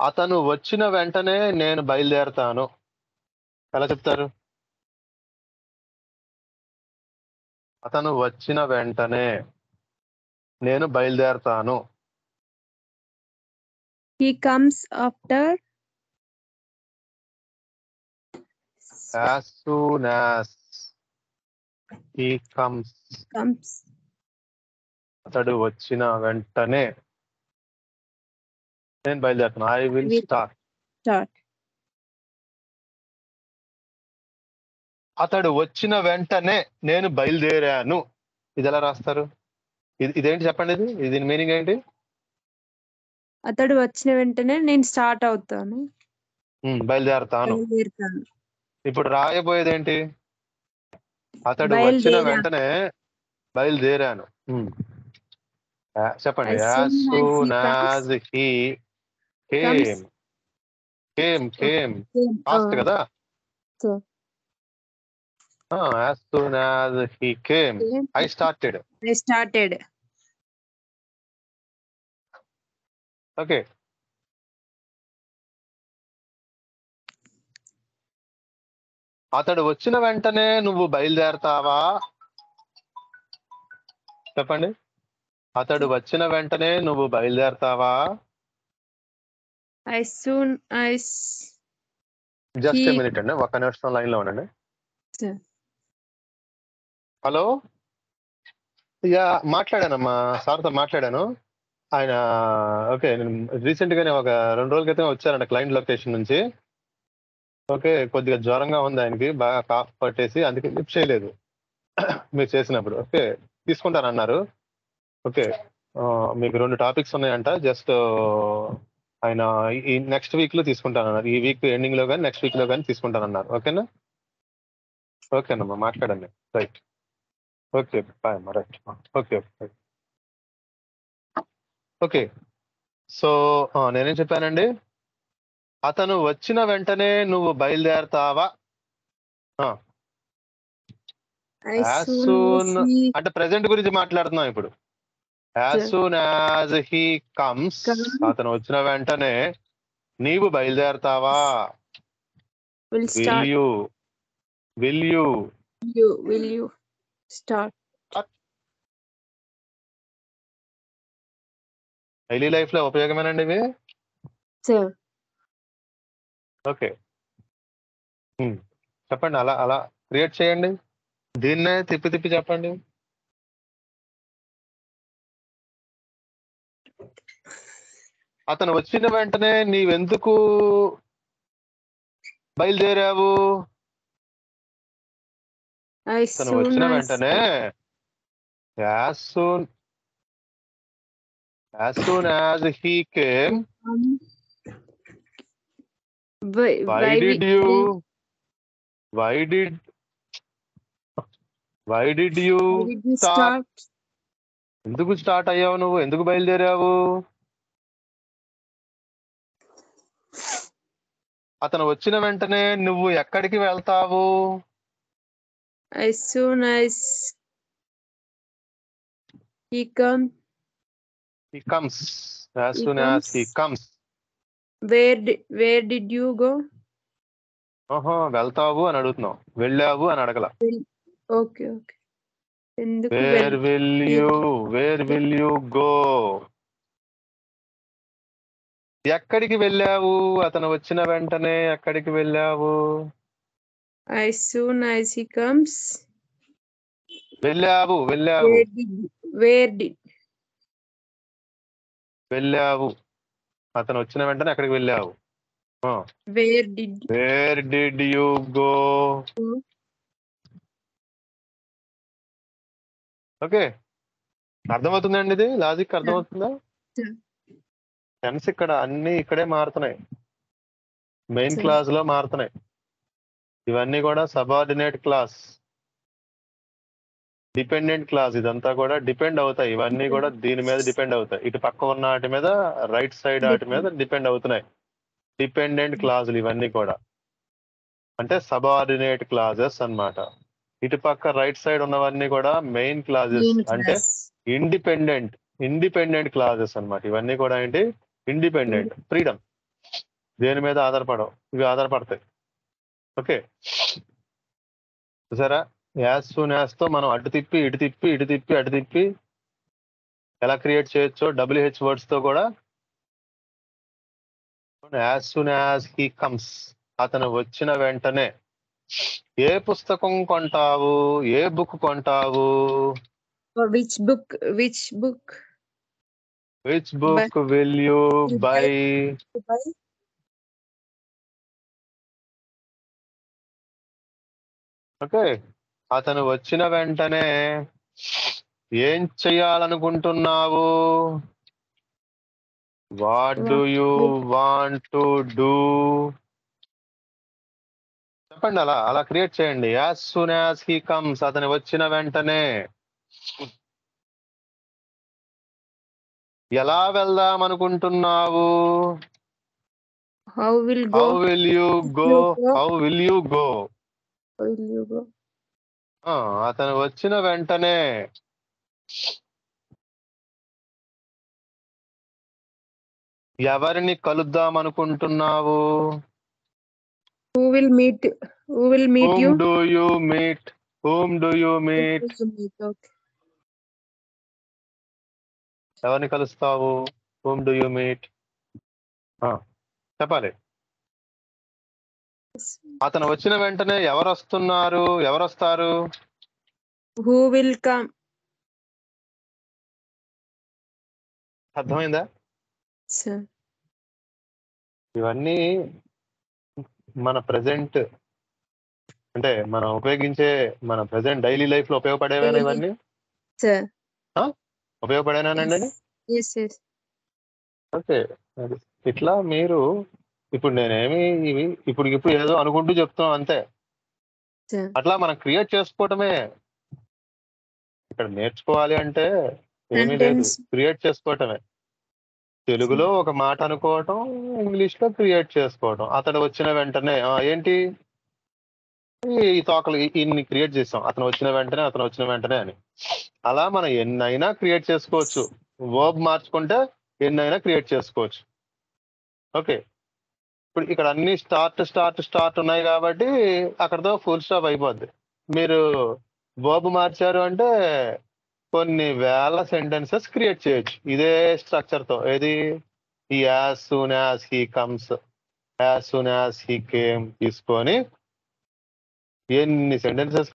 అతను వచ్చిన వెంటనే నేను బయలుదేరతాను ఎలా చెప్తారు అతను వచ్చిన వెంటనే నేను బయలుదేరతాను He comes after. He comes Comes. అతడు వచ్చిన వెంటనే నేను బయలుదేరుతాను I will Will- start Start. అతడు వచ్చిన వెంటనే నేను బయలుదేరాను. ఇది ఎలా రాస్తారు? ఇది ఇదేంటి చెప్పండి ఇది? ఇది మీనింగ్ ఏంటి? అతడు వచ్చిన వెంటనే నేను స్టార్ట్ అవుతాను. బయలుదేరతాను. ఇప్పుడు రాయబోయేది ఏంటి అతడు వచ్చిన. వెంటనే బయలుదేరాను. చెప్పండి. As soon comes- as he came. Came came కదా? Sir. As soon as he came Came. I started. Okay అతడు వచ్చిన వెంటనే నువ్వు బయలుదేరతావా? చెప్పండి. అతడు వచ్చిన వెంటనే నువ్వు బయలుదేరతావా? As జస్ట్ మినిట్ అండి ఒక్క నిమిషం లైన్లో ఉండండి. హలో? యా మాట్లాడానమ్మా సార్తో మాట్లాడాను. ఆయన ఓకే నేను రీసెంట్ గానే ఒక రెండు రోజుల క్రితం వచ్చారంట క్లయింట్ లొకేషన్ నుంచి. ఓకే కొద్దిగా జ్వరంగా ఉంది ఆయనకి బాగా కాఫ్ పట్టేసి అందుకే లిఫ్ట్ చేయలేదు. మీరు చేసినప్పుడు ఓకే తీసుకుంటానన్నారు. ఓకే మీకు రెండు టాపిక్స్ ఉన్నాయంట జస్ట్ ఆయన ఈ నెక్స్ట్ వీక్లో తీసుకుంటానన్నారు. ఈ వీక్ ఎండింగ్లో కానీ నెక్స్ట్ వీక్లో కానీ తీసుకుంటానన్నారు. ఓకేనా ఓకేనమ్మా మాట్లాడండి. రైట్ ఓకే బాయ్ అమ్మా. Right okay okay okay so నేనేం చెప్పానండి? అతను వచ్చిన వెంటనే నువ్వు బయలుదేరతావా? అంటే ప్రెసెంట్ గురించి మాట్లాడుతున్నాం ఇప్పుడు. As. Soon as he comes. అతను వచ్చిన వెంటనే నీవు బయలుదేరతావా will. You will you? Daily లైఫ్లో ఉపయోగమేనండి ఇవి. ఓకే ఉమ్, చెప్పండి అలా అలా క్రియేట్ చేయండి దీన్నే తిప్పి తిప్పి చెప్పండి అతను వచ్చిన వెంటనే నీవెందుకు బయలుదేరావు? అతను వచ్చిన వెంటనే as soon as soon as he came why, why why did you why did why did you ఎందుకు స్టార్ట్ అయ్యావు నువ్వు? ఎందుకు బయలుదేరావు? అతను వచ్చిన వెంటనే నువ్వు ఎక్కడికి వెళ్తావు? As soon as he come, he comes as He soon as he comes. Comes where did, where did you go? ఓహో వెళ్తావు అని అడుగుతున్నావు. వెళ్ళావు అని అడగల. Okay, okay. ఎందుకు where will you where will you go ఎక్కడికి వెళ్ళావు? అతను వచ్చిన వెంటనే ఎక్కడికి వెళ్ళావు? As soon as he comes, వెళ్ళావు వెళ్ళావు. Where did, where did, వెళ్ళావు. అతను వచ్చిన వెంటనే అక్కడికి వెళ్ళావు? where did? Where did you go okay. అర్థమవుతుందండి ఇది? లాజిక్ అర్థమవుతుందా. టెన్స్ ఇక్కడ అన్ని ఇక్కడే మారుతున్నాయి. మెయిన్. క్లాస్లో మారుతున్నాయి. ఇవన్నీ కూడా సబార్డినేట్ క్లాస్ డిపెండెంట్ క్లాస్ ఇదంతా కూడా డిపెండ్ అవుతాయి. ఇవన్నీ కూడా దీని మీద డిపెండ్ అవుతాయి. ఇటు పక్క ఉన్న వాటి మీద రైట్ సైడ్ వాటి మీద డిపెండ్ అవుతున్నాయి. డిపెండెంట్ క్లాజులు ఇవన్నీ కూడా. అంటే సబార్డినేట్ క్లాజెస్ అన్నమాట. ఇటు పక్క రైట్ సైడ్ ఉన్నవన్నీ కూడా మెయిన్ క్లాజెస్ అంటే. ఇండిపెండెంట్ ఇండిపెండెంట్ క్లాజెస్ అన్నమాట. ఇవన్నీ కూడా ఏంటి? ఇండిపెండెంట్ ఫ్రీడమ్ దేని మీద ఆధారపడవు. ఇవి ఆధారపడతాయి. ఓకే. చూసారా? యాస్ సూన్ యాస్తో మనం అటు తిప్పి ఇటు తిప్పి ఇటు తిప్పి అటు తిప్పి ఎలా క్రియేట్ చేయొచ్చో డబ్ల్యూహెచ్ వర్డ్స్తో కూడా as soon as he comes. అతను వచ్చిన వెంటనే ఏ పుస్తకం కొంటావు? ఏ book కొంటావు? Which book which book which book will you buy okay. అతను వచ్చిన వెంటనే ఏం చెయ్యాలనుకుంటున్నావు? What do you want to do చెప్పండి అలా అలా క్రియేట్ చేయండి. As soon as he comes అతను వచ్చిన వెంటనే. ఎలా వెళ్దాం అనుకుంటున్నావు? How will how will you go how will you go will you go అతను వచ్చిన వెంటనే. ఎవరిని కలుద్దాం అనుకుంటున్నావు? Who will meet who will meet you do you meet whom do you meet ఎవరిని కలుస్తావు? హూమ్ డూ యూ మీట్ చెప్పాలి. అతను వచ్చిన వెంటనే ఎవరు వస్తున్నారు ఎవరు వస్తారు హూ విల్ కమ్ అర్థమైందా? సార్ ఇవన్నీ మన ప్రజెంట్ అంటే మనం ఉపయోగించే మన ప్రజెంట్ డైలీ లైఫ్లో ఉపయోగపడేవేనా. ఇవన్నీ? ఉపయోగపడేనానండి ఓకే. ఇట్లా మీరు ఇప్పుడు నేనేమి ఇవి ఇప్పుడు ఇప్పుడు ఏదో అనుకుంటూ చెప్తాం అంతే. అట్లా మనం క్రియేట్ చేసుకోవటమే. ఇక్కడ నేర్చుకోవాలి అంటే ఏమీ లేదు. క్రియేట్ చేసుకోవటమే. తెలుగులో ఒక మాట అనుకోవటం ఇంగ్లీష్లో క్రియేట్ చేసుకోవటం. అతడు వచ్చిన వెంటనే ఏంటి? ఈ తోకలు ఇన్ని క్రియేట్ చేస్తాం అతను వచ్చిన వెంటనే అతను వచ్చిన వెంటనే అని. అలా మనం ఎన్నైనా క్రియేట్ చేసుకోవచ్చు. వర్బ్ మార్చుకుంటే ఎన్నైనా క్రియేట్ చేసుకోవచ్చు. ఓకే. ఇప్పుడు ఇక్కడ అన్ని స్టార్ట్ స్టార్ట్ స్టార్ట్ ఉన్నాయి కాబట్టి అక్కడతో ఫుల్ స్టాప్ అయిపోద్ది. మీరు వర్బ్ మార్చారు అంటే కొన్ని వేల సెంటెన్సెస్ క్రియేట్ చేయొచ్చు. ఇదే స్ట్రక్చర్తో. ఏది? ఈ as soon as he comes as soon as he came తీసుకొని ఎన్ని సెంటెన్సెస్